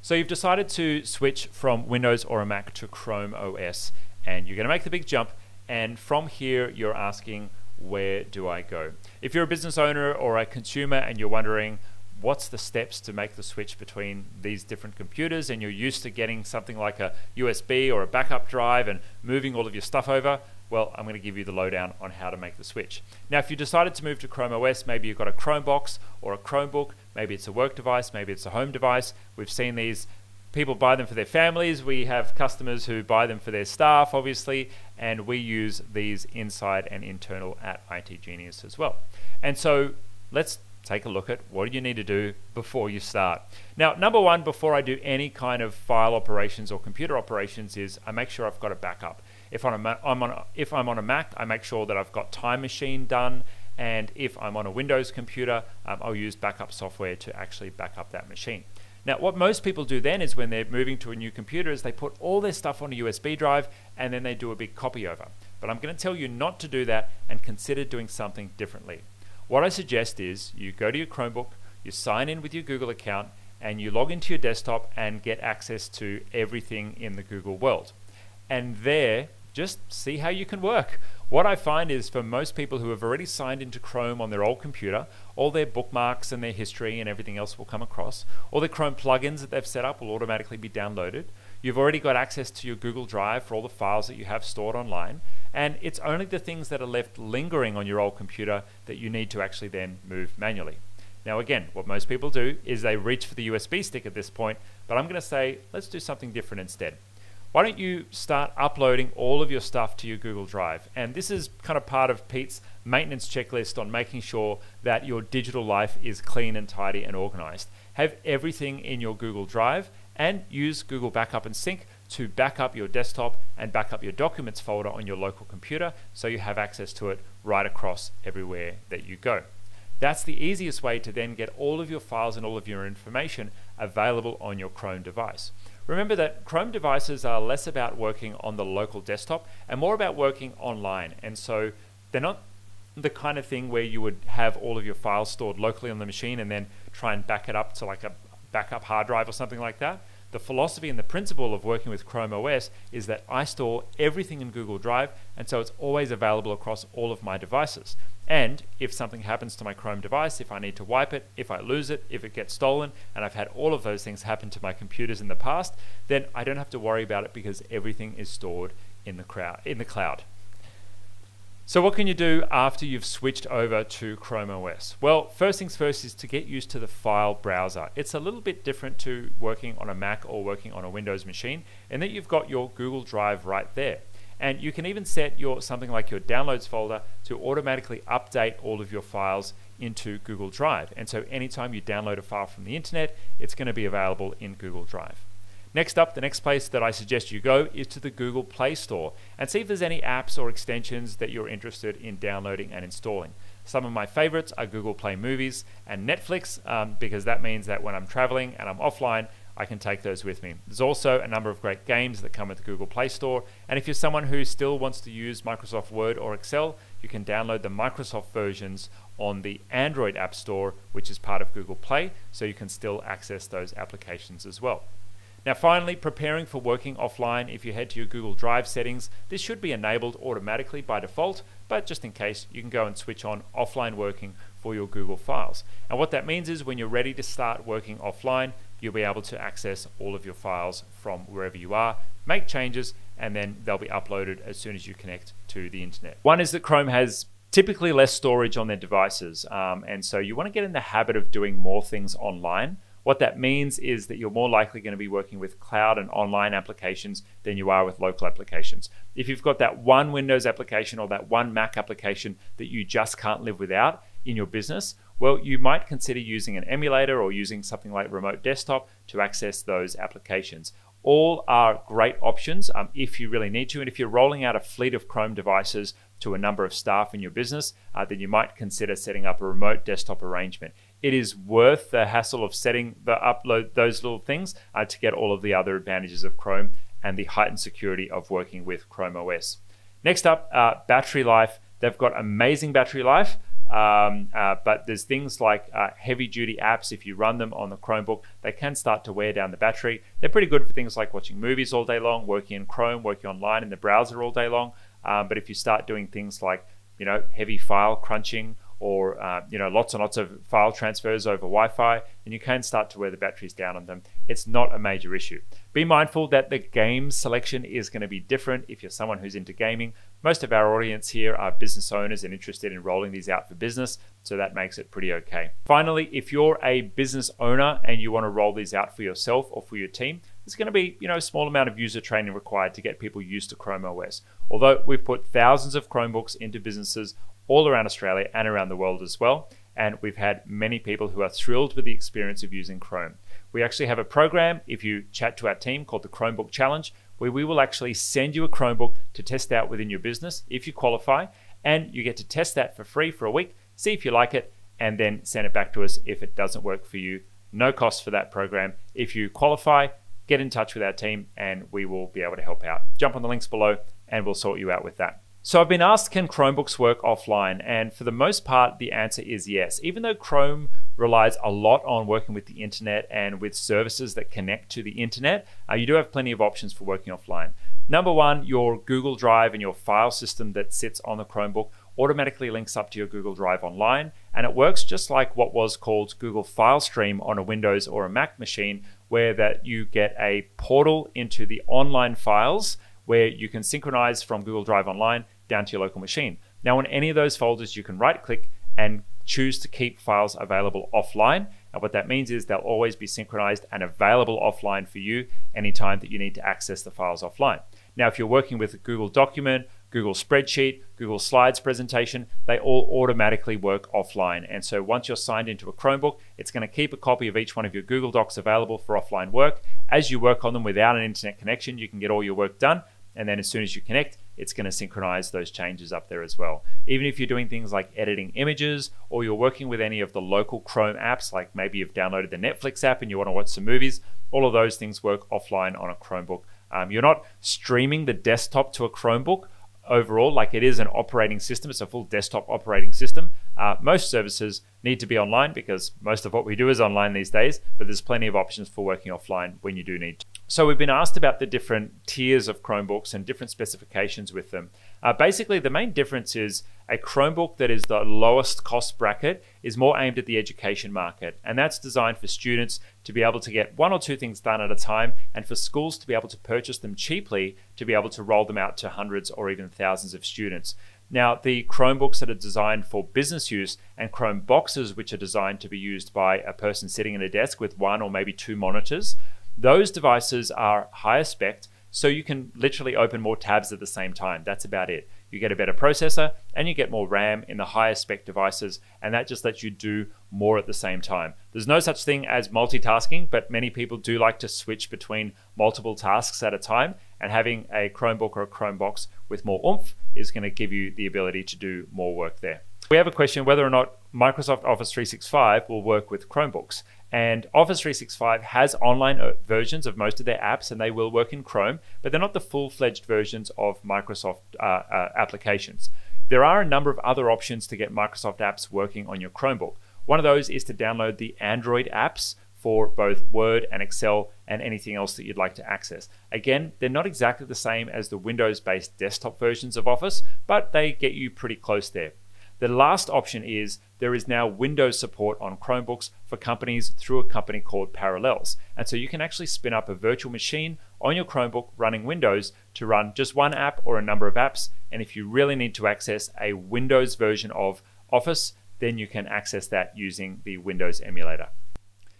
So you've decided to switch from Windows or a Mac to Chrome OS, and you're going to make the big jump. And from here, you're asking, where do I go? If you're a business owner or a consumer and you're wondering, what's the steps to make the switch between these different computers and you're used to getting something like a USB or a backup drive and moving all of your stuff over, well, I'm going to give you the lowdown on how to make the switch. Now, if you decided to move to Chrome OS, maybe you've got a Chromebox or a Chromebook, maybe it's a work device, maybe it's a home device. We've seen these people buy them for their families. We have customers who buy them for their staff, obviously, and we use these inside and internal at IT Genius as well. And so let's take a look at what you need to do before you start. Now, number one, before I do any kind of file operations or computer operations, is I make sure I've got a backup. If I'm on a Mac, I make sure that I've got Time Machine done. And if I'm on a Windows computer, um, I'll use backup software to actually back up that machine. Now, what most people do then is when they're moving to a new computer is they put all their stuff on a USB drive and then they do a big copy over. But I'm going to tell you not to do that and consider doing something differently. What I suggest is you go to your Chromebook, you sign in with your Google account, and you log into your desktop and get access to everything in the Google world. And there, just see how you can work. What I find is for most people who have already signed into Chrome on their old computer, all their bookmarks and their history and everything else will come across. All the Chrome plugins that they've set up will automatically be downloaded. You've already got access to your Google Drive for all the files that you have stored online. And it's only the things that are left lingering on your old computer that you need to actually then move manually. Now, again, what most people do is they reach for the USB stick at this point, but I'm going to say let's do something different instead why don't you start uploading all of your stuff to your Google Drive? And this is kind of part of Pete's maintenance checklist on making sure that your digital life is clean and tidy and organized. Have everything in your Google Drive and use Google Backup and Sync to back up your desktop and back up your documents folder on your local computer so you have access to it right across everywhere that you go. That's the easiest way to then get all of your files and all of your information available on your Chrome device. Remember that Chrome devices are less about working on the local desktop and more about working online. And so they're not the kind of thing where you would have all of your files stored locally on the machine and then try and back it up to like a backup hard drive or something like that. The philosophy and the principle of working with Chrome OS is that I store everything in Google Drive, and so it's always available across all of my devices. And if something happens to my Chrome device, if I need to wipe it, if I lose it, if it gets stolen, and I've had all of those things happen to my computers in the past, then I don't have to worry about it because everything is stored in the, crowd, in the cloud. So what can you do after you've switched over to Chrome OS? Well, first things first is to get used to the file browser. It's a little bit different to working on a Mac or working on a Windows machine in that you've got your Google Drive right there. And you can even set your something like your downloads folder to automatically update all of your files into Google Drive. And so anytime you download a file from the internet, it's going to be available in Google Drive. Next up, the next place that I suggest you go is to the Google Play Store and see if there's any apps or extensions that you're interested in downloading and installing. Some of my favorites are Google Play Movies and Netflix um, because that means that when I'm traveling and I'm offline, I can take those with me. There's also a number of great games that come with the Google Play Store. And if you're someone who still wants to use Microsoft Word or Excel, you can download the Microsoft versions on the Android App Store, which is part of Google Play, so you can still access those applications as well. Now finally, preparing for working offline, if you head to your Google Drive settings, this should be enabled automatically by default, but just in case, you can go and switch on offline working for your Google files. And what that means is when you're ready to start working offline, you'll be able to access all of your files from wherever you are, make changes, and then they'll be uploaded as soon as you connect to the internet. One is that Chrome has typically less storage on their devices, um, and so you want to get in the habit of doing more things online. What that means is that you're more likely going to be working with cloud and online applications than you are with local applications. If you've got that one Windows application or that one Mac application that you just can't live without in your business, well, you might consider using an emulator or using something like Remote Desktop to access those applications. All are great options um, if you really need to. And if you're rolling out a fleet of Chrome devices to a number of staff in your business, uh, then you might consider setting up a remote desktop arrangement. It is worth the hassle of setting the upload those little things uh, to get all of the other advantages of Chrome and the heightened security of working with Chrome OS. Next up, uh, battery life. They've got amazing battery life Um, uh, but there's things like uh, heavy duty apps, if you run them on the Chromebook, they can start to wear down the battery. They're pretty good for things like watching movies all day long, working in Chrome, working online in the browser all day long. Um, but if you start doing things like, you know, heavy file crunching or uh, you know lots and lots of file transfers over Wi-Fi, then you can start to wear the batteries down on them. It's not a major issue. Be mindful that the game selection is going to be different if you're someone who's into gaming. Most of our audience here are business owners and interested in rolling these out for business, so that makes it pretty okay. Finally, if you're a business owner and you want to roll these out for yourself or for your team, there's going to be you know a small amount of user training required to get people used to Chrome OS. Although we've put thousands of Chromebooks into businesses all around Australia and around the world as well. And we've had many people who are thrilled with the experience of using Chrome. We actually have a program, if you chat to our team, called the Chromebook Challenge, where we will actually send you a Chromebook to test out within your business if you qualify. And you get to test that for free for a week, see if you like it, and then send it back to us if it doesn't work for you. No cost for that program. If you qualify, get in touch with our team and we will be able to help out. Jump on the links below and we'll sort you out with that. So I've been asked, can Chromebooks work offline? And for the most part, the answer is yes. Even though Chrome relies a lot on working with the internet and with services that connect to the internet, uh, you do have plenty of options for working offline. Number one, your Google Drive and your file system that sits on the Chromebook automatically links up to your Google Drive online, and it works just like what was called Google File Stream on a Windows or a Mac machine, where that you get a portal into the online files where you can synchronize from Google Drive Online down to your local machine. Now, on any of those folders, you can right click and choose to keep files available offline. And what that means is they'll always be synchronized and available offline for you anytime that you need to access the files offline. Now, if you're working with a Google document, Google Spreadsheet, Google Slides presentation, they all automatically work offline. And so once you're signed into a Chromebook, it's going to keep a copy of each one of your Google Docs available for offline work. As you work on them without an internet connection, you can get all your work done. And then as soon as you connect, it's going to synchronize those changes up there as well. Even if you're doing things like editing images or you're working with any of the local Chrome apps, like maybe you've downloaded the Netflix app and you want to watch some movies, all of those things work offline on a Chromebook. Um, you're not streaming the desktop to a Chromebook overall, like it is an operating system, it's a full desktop operating system. Uh, most services need to be online because most of what we do is online these days, but there's plenty of options for working offline when you do need to. So we've been asked about the different tiers of Chromebooks and different specifications with them. Uh, basically, the main difference is a Chromebook that is the lowest cost bracket is more aimed at the education market, and that's designed for students to be able to get one or two things done at a time, and for schools to be able to purchase them cheaply to be able to roll them out to hundreds or even thousands of students. Now, the Chromebooks that are designed for business use and Chrome boxes, which are designed to be used by a person sitting at a desk with one or maybe two monitors, those devices are higher spec, so you can literally open more tabs at the same time. That's about it. You get a better processor and you get more RAM in the higher spec devices, and that just lets you do more at the same time. There's no such thing as multitasking, but many people do like to switch between multiple tasks at a time, and having a Chromebook or a Chromebox with more oomph is going to give you the ability to do more work there. We have a question whether or not Microsoft Office 365 will work with Chromebooks. And Office 365 has online uh, versions of most of their apps, and they will work in Chrome, but they're not the full fledged versions of Microsoft uh, uh, applications. There are a number of other options to get Microsoft apps working on your Chromebook. One of those is to download the Android apps for both Word and Excel and anything else that you'd like to access. Again, they're not exactly the same as the Windows based desktop versions of Office, but they get you pretty close there. The last option is there is now Windows support on Chromebooks for companies through a company called Parallels. And so you can actually spin up a virtual machine on your Chromebook running Windows to run just one app or a number of apps. And if you really need to access a Windows version of Office, then you can access that using the Windows emulator.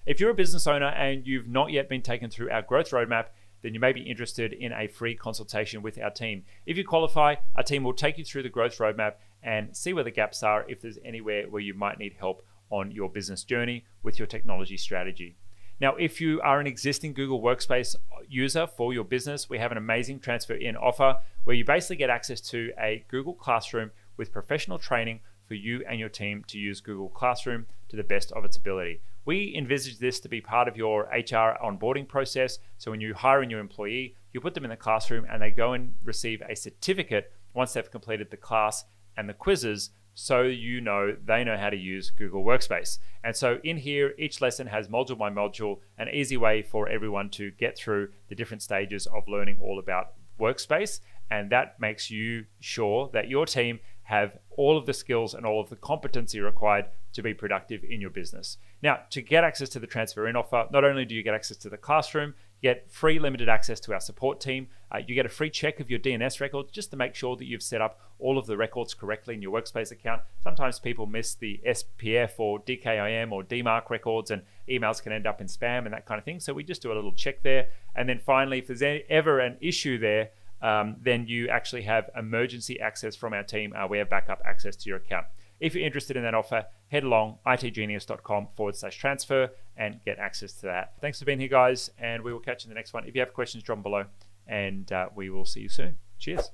If you're a business owner and you've not yet been taken through our growth roadmap, then you may be interested in a free consultation with our team. If you qualify, our team will take you through the growth roadmap and see where the gaps are if there's anywhere where you might need help on your business journey with your technology strategy. Now, if you are an existing Google Workspace user for your business, we have an amazing transfer in offer where you basically get access to a Google Classroom with professional training for you and your team to use Google Classroom to the best of its ability. We envisage this to be part of your HR onboarding process. So when you hire a new employee, you put them in the classroom and they go and receive a certificate once they've completed the class and the quizzes so you know they know how to use Google Workspace. And so in here, each lesson has module by module, an easy way for everyone to get through the different stages of learning all about Workspace. And that makes you sure that your team have all of the skills and all of the competency required to be productive in your business. Now, to get access to the transfer in offer, not only do you get access to the classroom, get free limited access to our support team. Uh, you get a free check of your DNS records just to make sure that you've set up all of the records correctly in your workspace account. Sometimes people miss the SPF or DKIM or DMARC records, and emails can end up in spam and that kind of thing. So we just do a little check there. And then finally, if there's ever an issue there, um, then you actually have emergency access from our team. Uh, we have backup access to your account. If you're interested in that offer, head along itgenius.com forward slash transfer and get access to that. Thanks for being here, guys, and we will catch you in the next one. If you have questions, drop them below, and uh, we will see you soon. Cheers.